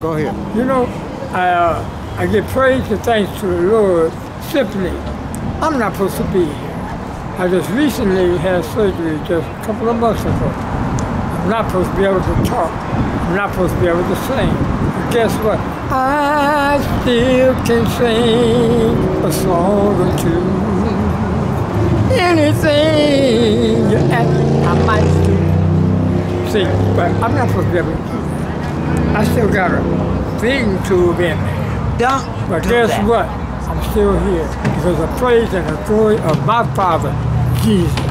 Go ahead. You know, I, uh, I give praise and thanks to the Lord simply. I'm not supposed to be here. I just recently had surgery just a couple of months ago. I'm not supposed to be able to talk. I'm not supposed to be able to sing. But guess what? I still can sing a song or two. Anything you ask, I might do. See, but I'm not supposed to be able to do. I still got a feeding tube in me. Don't But do guess that. what? I'm still here because of praise and the glory of my Father, Jesus.